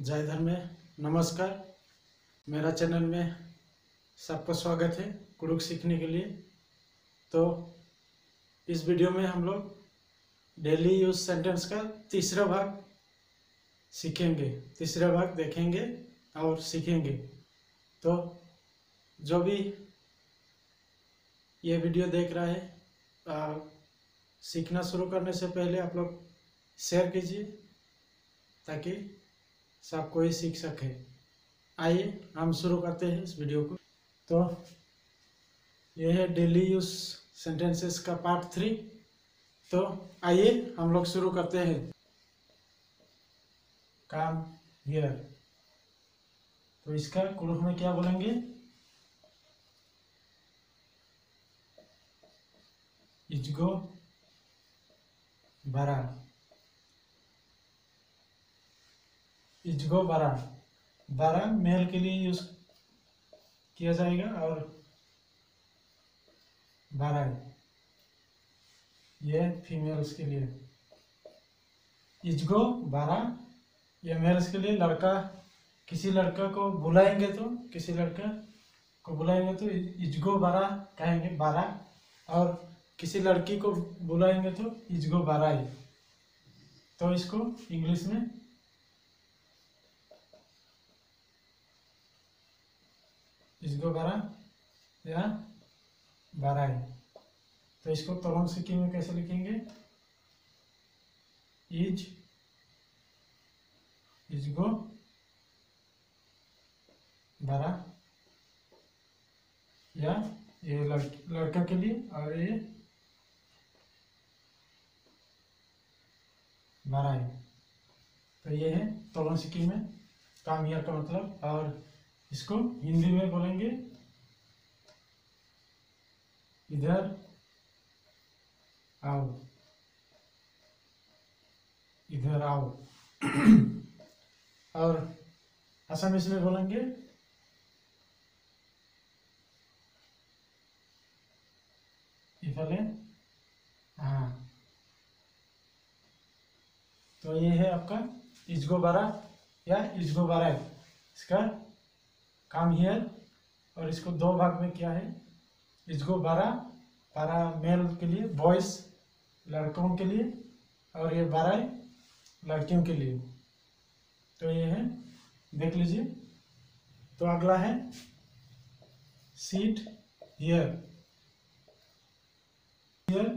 जय धर्म नमस्कार। मेरा चैनल में सबका स्वागत है कुड़ुक सीखने के लिए। तो इस वीडियो में हम लोग डेली यूज़ सेंटेंस का तीसरा भाग सीखेंगे। तीसरा भाग देखेंगे और सीखेंगे। तो जो भी ये वीडियो देख रहा है आ, सीखना शुरू करने से पहले आप लोग शेयर कीजिए ताकि सब कोई सीख सके आइए, हम शुरू करते हैं इस वीडियो को। तो ये है डेली यूज़ सेंटेंसेस का पार्ट थ्री। तो आइए, हम लोग शुरू करते हैं। काम हियर तो इसका कुरुख में क्या बोलेंगे? इजगो बरा इजगो बरा बरा मेल के लिए यूज़ किया जाएगा और बारह ये फीमेल्स के लिए. इजगो बारह ये मेल्स के लिए लड़का, किसी लड़का को बुलाएँगे तो किसी लड़का को बुलाएँगे तो इजगो बारह कहेंगे बारह और किसी लड़की को बुलाएँगे तो इजगो बारह ही तो इसको इंग्लिश में इसको बारह, या? बारह है। तो इसको तरुण सिक्की में कैसे लिखेंगे? इज़ इजगो बारह, या? ये लड़की लड़का के लिए, और ये बारह है। तो ये है तोलन सिक्की में कामयार का मतलब और इसको हिंदी में बोलेंगे इधर आओ। इधर आओ। और असमिस में बोलेंगे इफले हाँ। तो ये है आपका इजगो बारा या इजगो बारा इसका काम हियर और इसको दो भाग में किया है। इसको बारह बारह मेल के लिए बॉयज़ लड़कों के लिए और ये बारह लड़कियों के लिए। तो ये है, देख लीजिए। तो अगला है सीट हियर हियर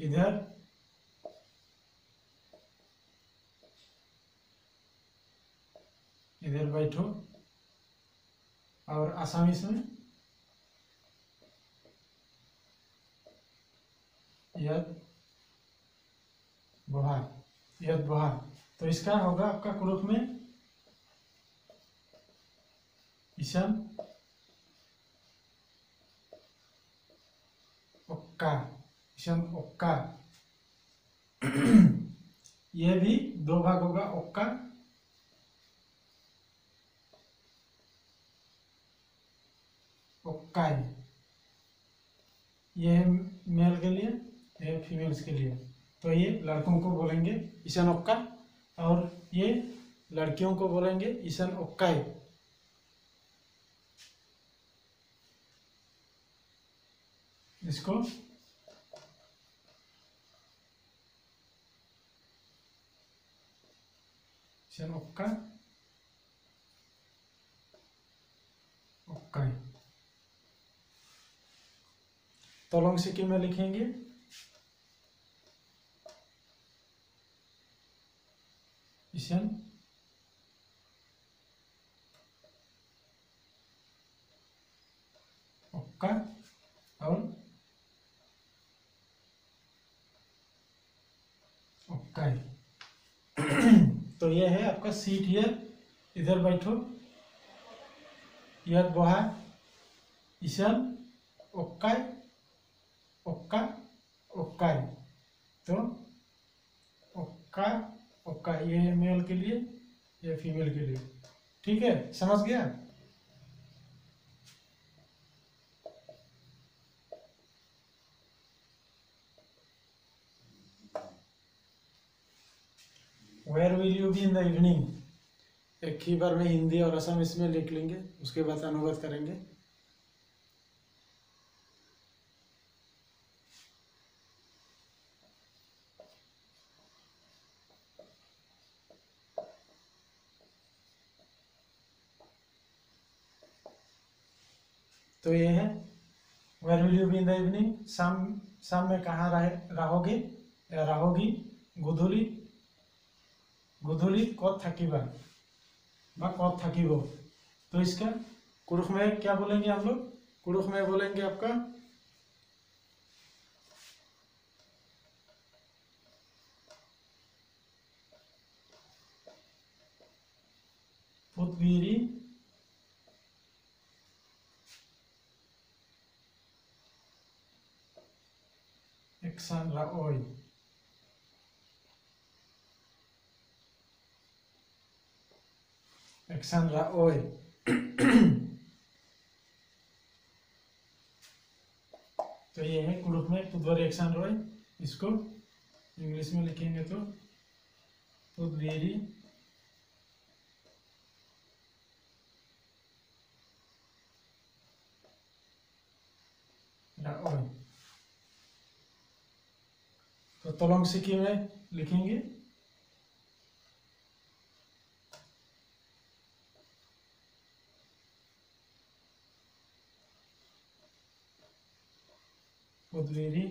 इधर इधर बैठो। और आसामीस में यद बुहार यद बुहार। तो इसका होगा आपका कुरुख में ईशन ओक्का ईशन ओक्का ये भी दो भाग होगा ओक्का ओक्काई ये है मेल के लिए, ये फीमेल्स के लिए। तो ये लड़कों को बोलेंगे ईशन ओक्का और ये लड़कियों को बोलेंगे ईशन ओक्काई। इसको ईशन ओक्का, ओक्काई। तोलोंग सिक्की में लिखेंगे। ईशन ओक्का और ओक्काई तो ये है आपका सीट हियर इधर बैठो। यद बोहा ईशन ओक्काई ओक्काई तो ओक्का ओक्का ये मेल के लिए, ये फीमेल के लिए. ठीक है? समझ गया? Where will you be in the evening एक ही बार में हिंदी और असम इसमें लिख लेंगे, उसके बाद अनुवाद करेंगे। तो ये है। Where will you be in the evening शाम शाम में कहाँ रहे, रहोगे? या रहोगी? गुधुली? गुधुली कौ थकीबा बा। कौत थकीबो तो इसका कुरुख में क्या बोलेंगे हम लोग? कुरुख में बोलेंगे आपका? पुतवीरी Eksan Raoy. Eksan Raoy. तो ये है ग्रुप में पुदवर एक्शन रॉय इसको इंग्लिश में लिखेंगे तो पुदवेरी राओय तो तोलोंग सिक्की में लिखेंगे। उद्वेरी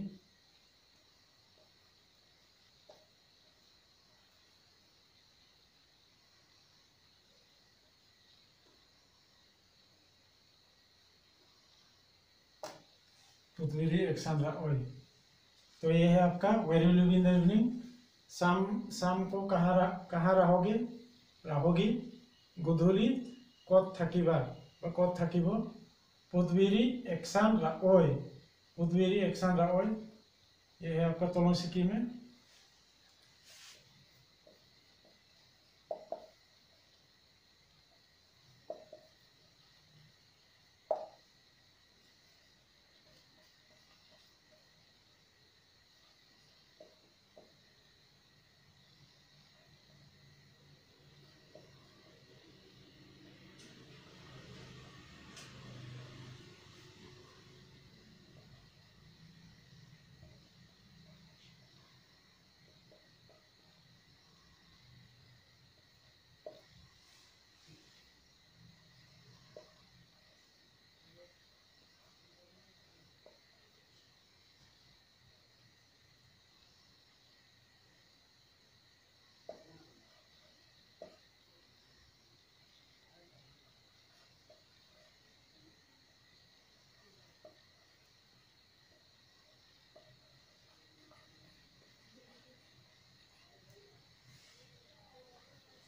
उद्वेरी एक्सांड्रा ऑयल। तो ये है आपका where will you in the evening शाम शाम को कहाँ रह, कहाँ रहोगे रहोगी গধূলি কত থাকিবা বা কত থাকিব পদবিৰি একসান ৰাঐ পদবিৰি একসান ৰাঐ ये है आपका तोलन सिक्की में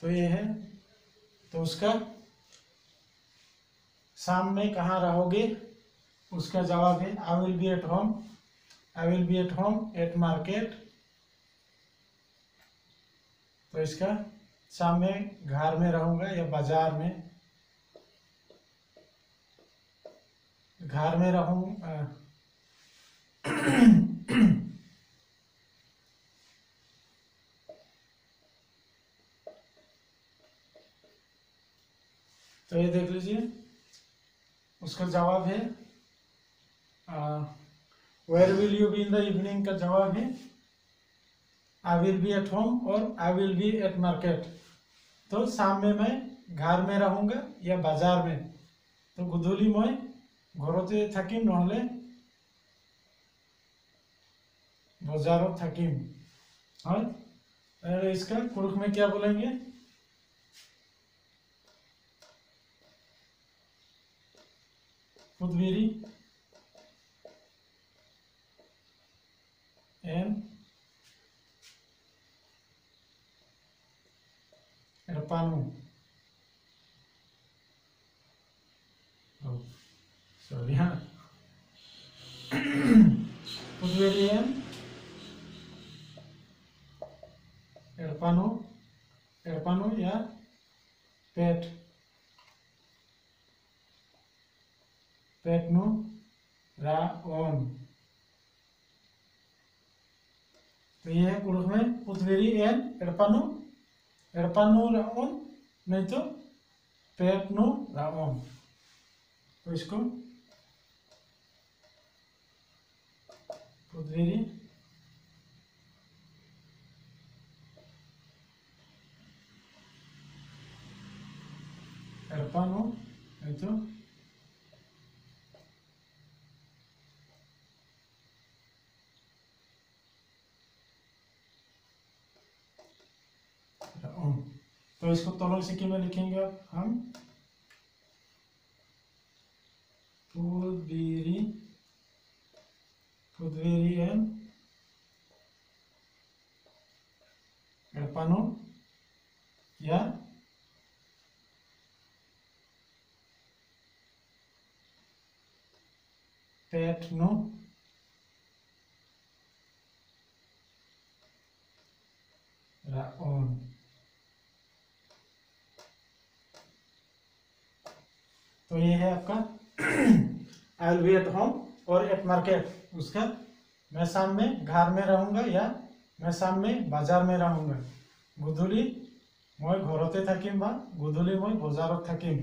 तो ये है। तो उसका शाम में कहाँ रहोगे? उसका जवाब है I will be at home I will be at home at market तो इसका शाम में घर में रहूँगा या बाज़ार में? घर में रहूँ तो ये देख लीजिए उसका जवाब है where will you be in the evening का जवाब है I will be at home और I will be at market तो शाम में मैं घर में रहूँगा या बाजार में तो গধূলি मैं ঘৰতে থাকিম নহ'লে বজাৰত থাকিম হয় और इसका पुरुष में क्या बोलेंगे Pudviri and Rapanu. Oh, sorry, huh? Pudviri and Erpanu, Erpanu ya pet. पेटનું Ravan तो ये है पुरुष में पुतवेरी एन एडपानु एड़पानु राउन नहीं तो पेटनु राउन तो इसको पुदवेरी एड़पानु नहीं तो तो इसको तोलन सिक्की में लिखेंगे हम? पुदवेरी। पुदवेरी एंड एड़पानु। या? पेटनु। तो ये है आपका I will be at home और एट मार्केट उसका मैं शाम में घर में रहूँगा या मैं शाम में बाज़ार में रहूँगा? गुधूली मैं घरते थकीम बा, गुधुली मैं बाज़ार थकीम।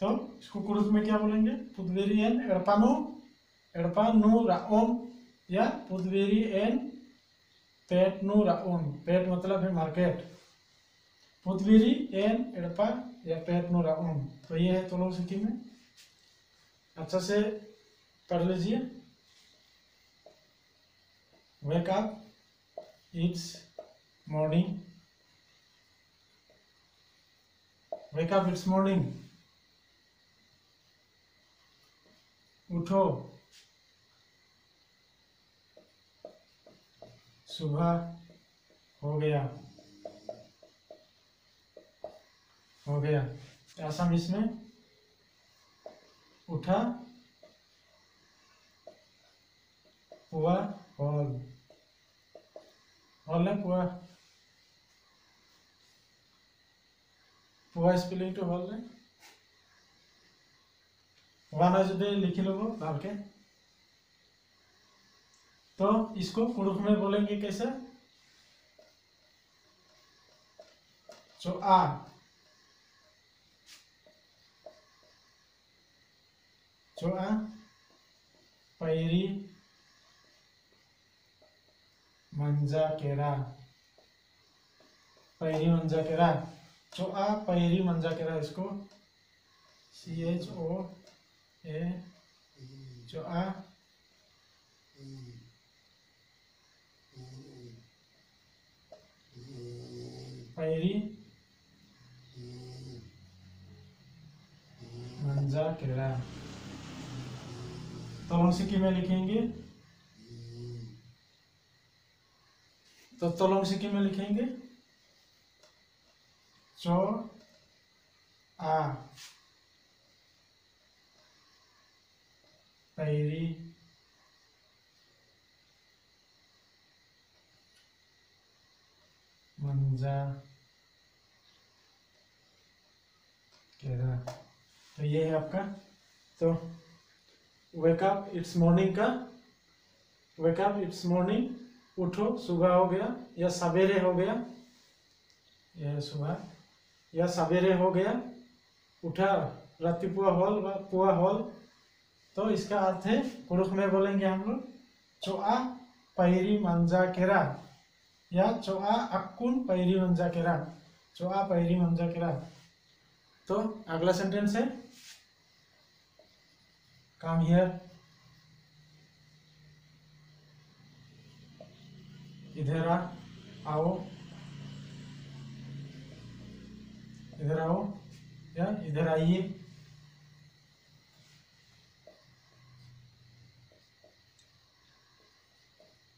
तो इसको कुरुत में क्या बोलेंगे? पुदवेरी एन एड़पानु एड़पानु राओम या पुदवेरी एन पेट नू राओम। पेट मतलब है मार्केट पुदवेरी एन एड़पा या पेटनु राओन तो ये है तोलो सिक्की में। अच्छा से पढ़ लीजिए। Wake up it's morning wake up it's morning उठो। सुबह हो गया। हो गया आसाम इसमें उठा पुआ हॉल हॉल है पुआ পুৱা স্পেলিংটো হ'ল নে হোৱা নাই যদি লিখি ল'ব ভালকে तो इसको कुरुख में बोलेंगे कैसे जो आ आ पैरी केरा। पैरी, मंजा केरा। पैरी, मंजा इसको सी एच ओ ए जो पैरी, मंजा केरा तलों सिक्की में लिखेंगे। तो तलों सिक्की में लिखेंगे। चो, आ। पैरी। मंजा। तो ये है आपका। तो वेकअप इट्स मॉर्निंग का वेकअप इट्स मॉर्निंग उठो, सुबह हो गया, या सवेरे हो गया। यह सुबह। या सवेरे हो गया। उठा रातिपुआ हॉल, व, पुआ हॉल। तो इसका अर्थ है कुरुख में बोलेंगे हम लोग, चोआ पैरी मंजा केरा। या चोआ अक्कुन पैरी मंजा केरा। चोआ पैरी मंजा केरा। तो अगला सेंटेंस है कम हियर इधर आ आओ। इधर आओ। या इधर आइए।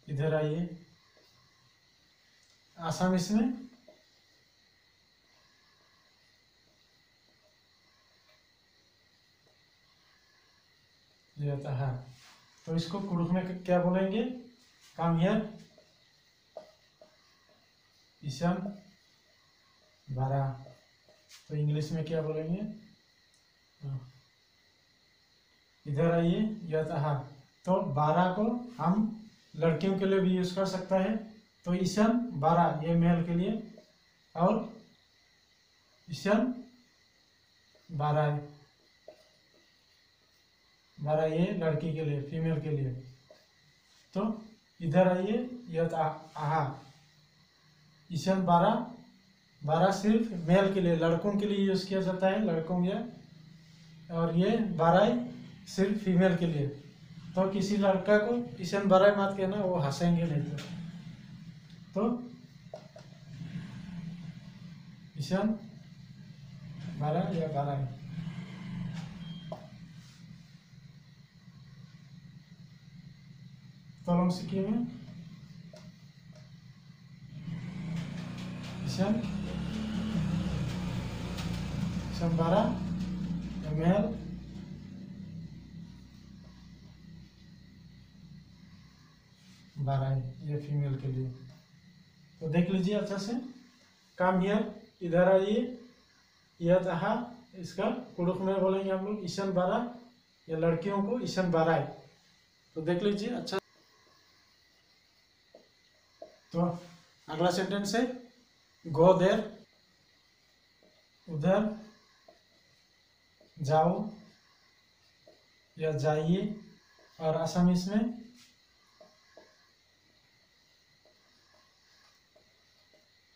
इधर आइए। आसाम इसमें? जाता है तो इसको कुरुख में क्या बोलेंगे? काम हियर ईशन बारह। तो इंग्लिश में क्या बोलेंगे? हाँ। इधर आइए यतः तो बारह को हम लड़कियों के लिए भी यूज़ कर सकता है। तो ईशन बारह, ये मेल के लिए। और इशन बारह। बारह ये लड़की के लिए फीमेल के लिए। तो इधर आइए, यह आहा। ईशन बारह बारह सिर्फ़ मेल के लिए, लड़कों के लिए यूज़ किया जाता है, लड़कों या, और ये बारह सिर्फ़ फीमेल के लिए। तो किसी लड़का को ईशन बारह मत कहना, वो हंसेंगे नहीं तो। तो ईशन बारह या बारह। Tolong sikimnya. Isan. Sambara. ml बारह ये फीमेल के लिए तो देख लीजिए अच्छा से काम हियर इधर आइए यह तहा इसका कुड़ुक में बोलेंगे हम लोग, ईशन बारह या लड़कियों को ईशन बारह है तो देख लीजिए अच्छा तो अगला सेंटेंस है गो देर उधर जाओ या जाइए, और असमीस में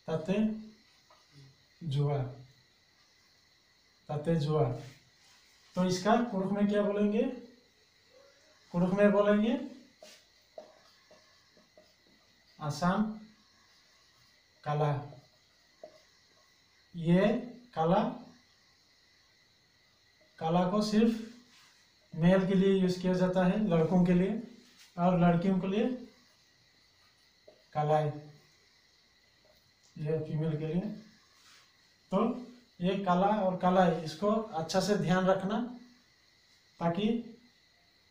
तते जुआ तते जुआ तो इसका कुरुख में क्या बोलेंगे? कुरुख में बोलेंगे आसाम काला ये काला काला को सिर्फ़ मेल के लिए यूज़ किया जाता है, लड़कों के लिए और लड़कियों के लिए काला है ये फीमेल के लिए। तो ये काला और काला है इसको अच्छा से ध्यान रखना ताकि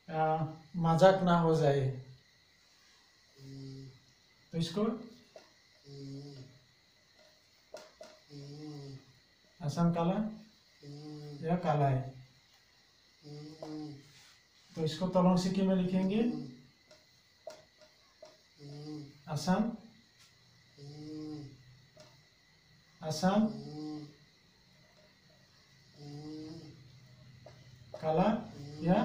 मज़ाक ना हो जाए। तो इसको असम काला यह काला है तो इसको तलों सिक्की में लिखेंगे। असम असम काला या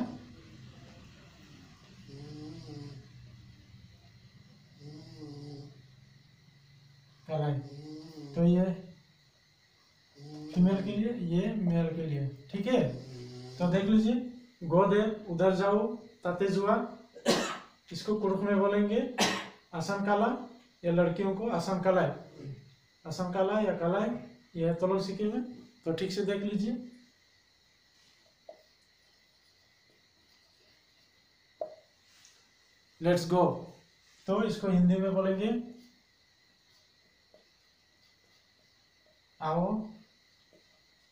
कलाई तो ये फीमेल के लिए, ये मेल के लिए, ठीक है? तो देख लीजिए, गोद है, उधर जाओ, ताते जुआ। इसको कुरुख में बोलेंगे असम काला, या लड़कियों को कला है। असम काला या कला है यह तोलो सीखे में तो ठीक से देख लीजिए। लेट्स गो तो इसको हिंदी में बोलेंगे आओ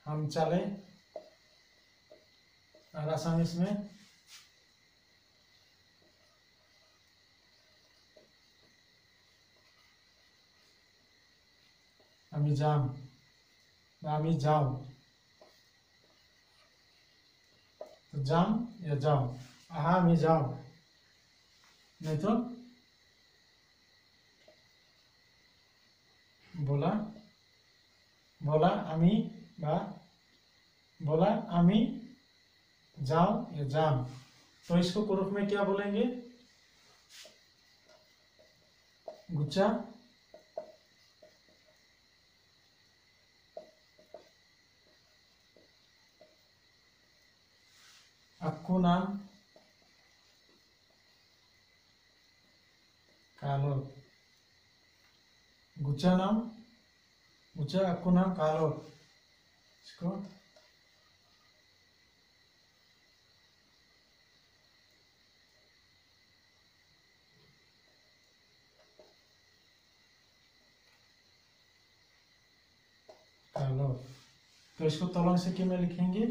हम चले और असम इसमें আমি যাম আমি যাও तो जाम या जाओ आहा আমি যাও नहीं तो बोला बोला बोला अमी जाओ या जाम। तो इसको पुरुष में क्या बोलेंगे? गुच्चा। अक्कू नाम? कालो। गुच्चा नाम? मुझे आपको नाम कालो। इसको। कालो। तो इसको तलंग से क्या में लिखेंगे?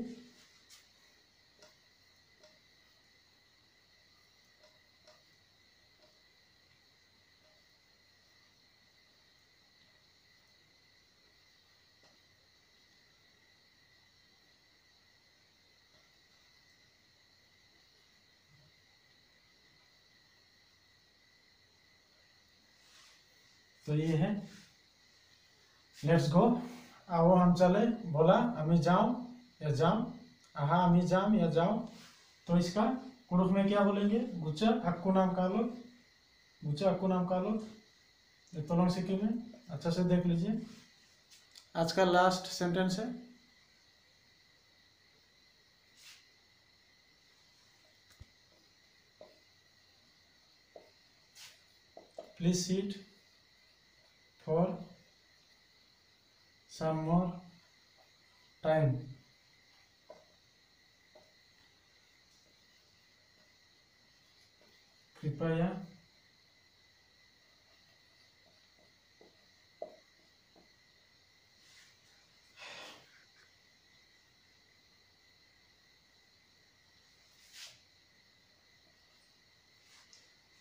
तो ये है। लेट्स गो आओ हम चले। बोला हमें जाओ या जाओ आहा हमें जाम या जाओ? तो इसका कुरुख में क्या बोलेंगे? गुच्चा अक्कू नाम का लो गुच्चा अक्कू नाम का लो ये तोलन सिक्की में। अच्छा से देख लीजिए। आज का लास्ट सेंटेंस है। Please sit. For some more time कृपया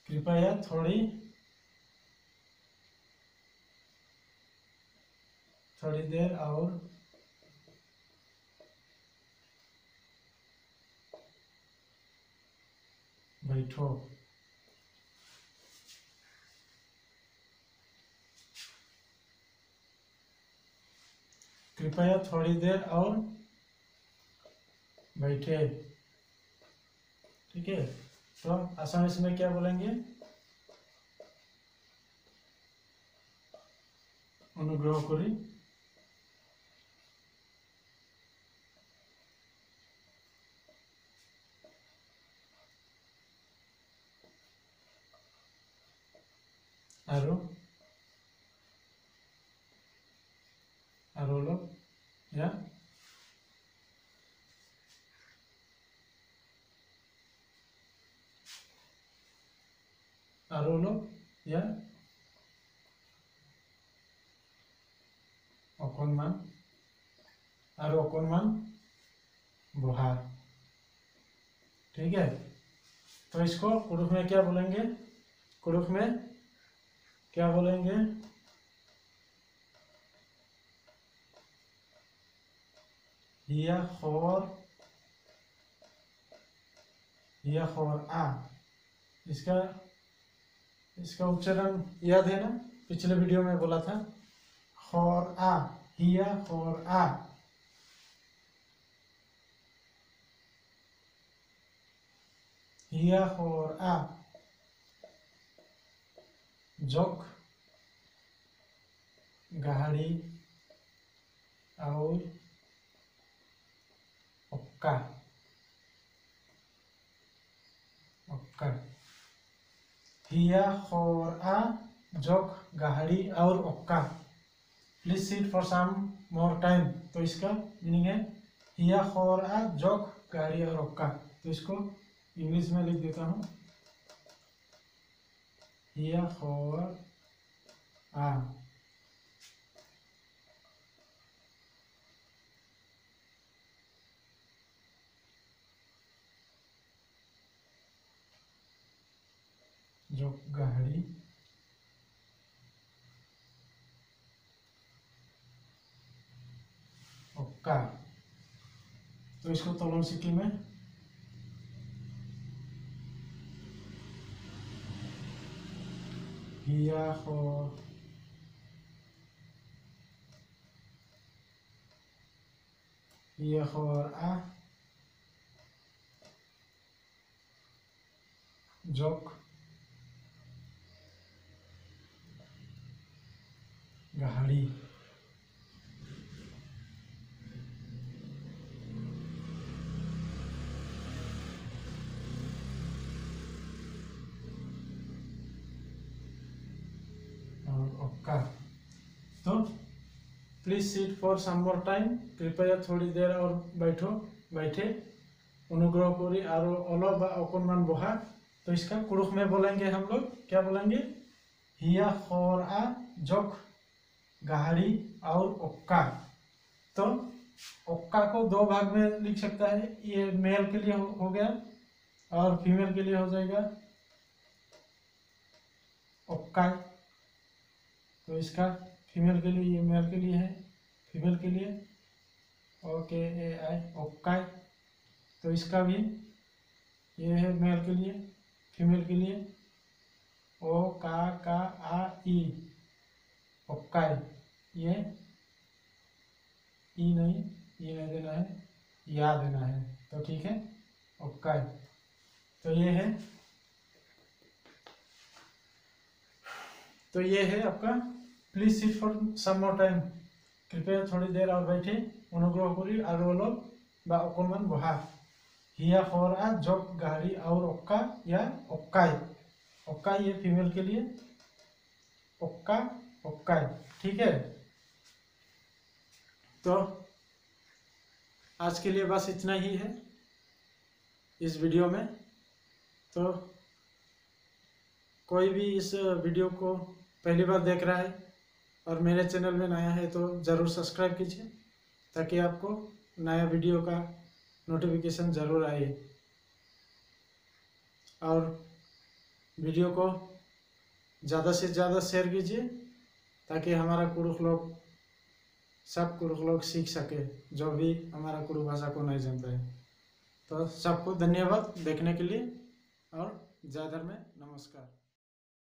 कृपया थोड़ी थोड़ी देर और बैठो कृपया थोड़ी देर और बैठे ठीक है तो आसानी में क्या बोलेंगे অনুগ্রহ করি আরো আরো হলো ইয়া আরো হলো ইয়া অকণমান আৰু অকণমান বহা ठीक है तो इसको कुरुख में क्या बोलेंगे कुरुख में क्या बोलेंगे? खोर आ। इसका इसका उच्चारण याद है ना? पिछले वीडियो में बोला था। खोर आ हिया खोर आ। हिया खोर आ। जक गाड़ी और ओक्का। ओक्का। हिया, खोर जक गाड़ी और ओक्का। Please sit for some more time तो इसका मीनिंग है, हिया, खोर, आ, जक गाड़ी और ओक्का। तो इसको इंग्लिश में लिख देता हूँ। हिया खोर आ जो गाड़ी ओक्का तो इसको तोलन सिक्की में हिया हो हिया हो का तो please sit for some more time कृपया थोड़ी देर और बैठो बैठे। अनुग्रह करी और अलग अकनमान बहा। तो इसका कुरुख में बोलेंगे हम लोग। क्या बोलेंगे? हिया खौर आ जख गहाड़ी और ओक्का। तो ओक्का को दो भाग में लिख सकता है। ये मेल के लिए हो, हो गया और फीमेल के लिए हो जाएगा। ओक्का। तो इसका फीमेल के लिए, ये मेल के लिए है फीमेल के लिए ओके ए आई ओक्का तो इसका भी ये है मेल के लिए फीमेल के लिए ओ का का आ ई ओक्काई ये ई नहीं ई नहीं देना है, या देना है तो ठीक है ओके तो ये है तो ये है आपका please sit for some more time कृपया थोड़ी देर और बैठे অনুগ্রহ কৰি আৰু অলপ বা অকণমান বহা हिया फोरा जब गाड़ी और ओक्का या ओक्काई ओक्काई ये फीमेल के लिए ओक्का ओक्काई ठीक है तो आज के लिए बस इतना ही है इस वीडियो में तो कोई भी इस वीडियो को पहली बार देख रहा है और मेरे चैनल में नया है तो ज़रूर सब्सक्राइब कीजिए, ताकि आपको नया वीडियो का नोटिफिकेशन ज़रूर आए। और वीडियो को ज़्यादा से ज़्यादा शेयर कीजिए, ताकि हमारा कुरुख लोग, सब कुरुख लोग सीख सके, जो भी हमारा कुरु भाषा को नहीं जानता है। तो सबको धन्यवाद देखने के लिए, और ज़्यादा में नमस्कार।